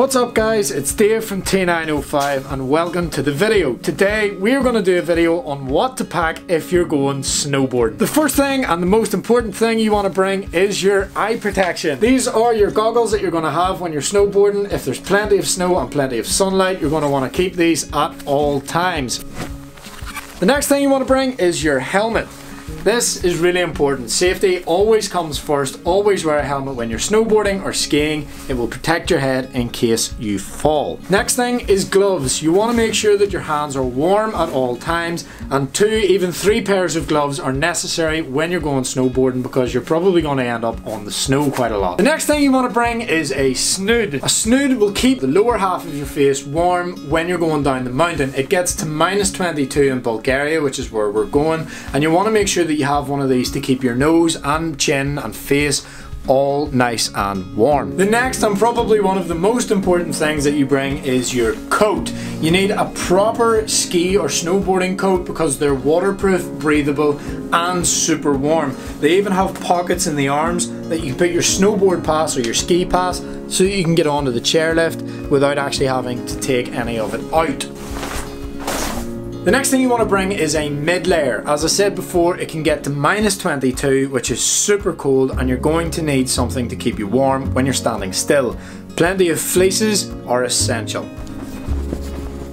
What's up guys, it's Dave from T905 and welcome to the video. Today we're going to do a video on what to pack if you're going snowboard. The first thing and the most important thing you want to bring is your eye protection. These are your goggles that you're going to have when you're snowboarding. If there's plenty of snow and plenty of sunlight, you're going to want to keep these at all times. The next thing you want to bring is your helmet. This is really important. Safety always comes first. Always wear a helmet when you're snowboarding or skiing. It will protect your head in case you fall. Next thing is gloves. You want to make sure that your hands are warm at all times and two, even three pairs of gloves are necessary when you're going snowboarding because you're probably going to end up on the snow quite a lot. The next thing you want to bring is a snood. A snood will keep the lower half of your face warm when you're going down the mountain. It gets to minus 22 in Bulgaria, which is where we're going, and you want to make sure that you have one of these to keep your nose and chin and face all nice and warm. The next and probably one of the most important things that you bring is your coat. You need a proper ski or snowboarding coat because they're waterproof, breathable and super warm. They even have pockets in the arms that you can put your snowboard pass or your ski pass so you can get onto the chairlift without actually having to take any of it out. The next thing you want to bring is a mid layer. As I said before, it can get to minus 22, which is super cold, and you're going to need something to keep you warm when you're standing still. Plenty of fleeces are essential.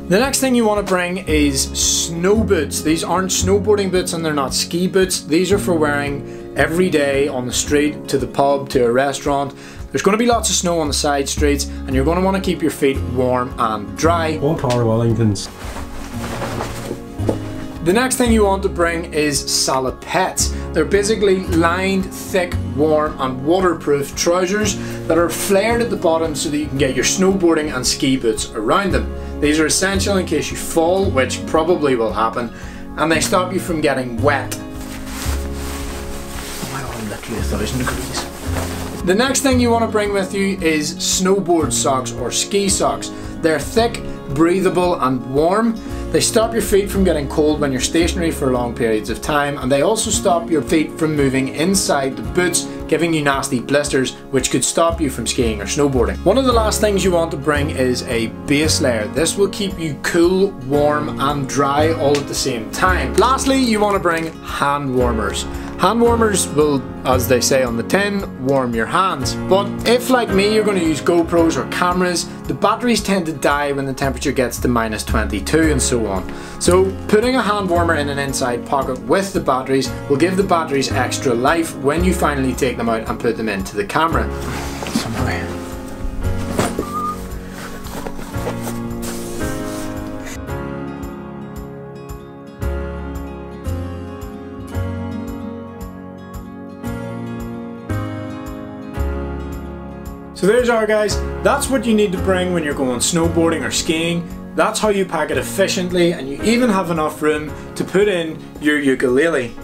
The next thing you want to bring is snow boots. These aren't snowboarding boots and they're not ski boots. These are for wearing every day on the street, to the pub, to a restaurant. There's going to be lots of snow on the side streets and you're going to want to keep your feet warm and dry. What are Wellingtons? The next thing you want to bring is salopettes. They're basically lined, thick, warm and waterproof trousers that are flared at the bottom so that you can get your snowboarding and ski boots around them. These are essential in case you fall, which probably will happen, and they stop you from getting wet. Oh my god, literally a thousand degrees. The next thing you want to bring with you is snowboard socks or ski socks. They're thick, breathable and warm they stop your feet from getting cold when you're stationary for long periods of time and they also stop your feet from moving inside the boots giving you nasty blisters which could stop you from skiing or snowboarding. One of the last things you want to bring is a base layer. This will keep you cool, warm and dry all at the same time. Lastly you want to bring hand warmers. Hand warmers will, as they say on the tin, warm your hands. But if like me you're going to use GoPros or cameras, the batteries tend to die when the temperature gets to minus 22 and so on. So putting a hand warmer in an inside pocket with the batteries will give the batteries extra life when you finally take them out and put them into the camera. Somehow. So there's our guys, that's what you need to bring when you're going snowboarding or skiing. That's how you pack it efficiently and you even have enough room to put in your ukulele.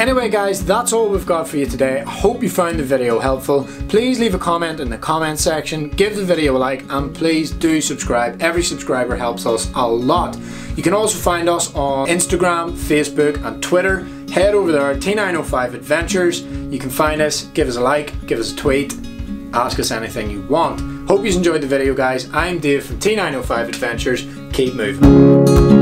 Anyway guys, that's all we've got for you today. I hope you found the video helpful. Please leave a comment in the comment section, give the video a like and please do subscribe. Every subscriber helps us a lot. You can also find us on Instagram, Facebook and Twitter. Head over there, T905 Adventures. You can find us, give us a like, give us a tweet, ask us anything you want. Hope you enjoyed the video guys. I'm Dave from T905 Adventures. Keep moving.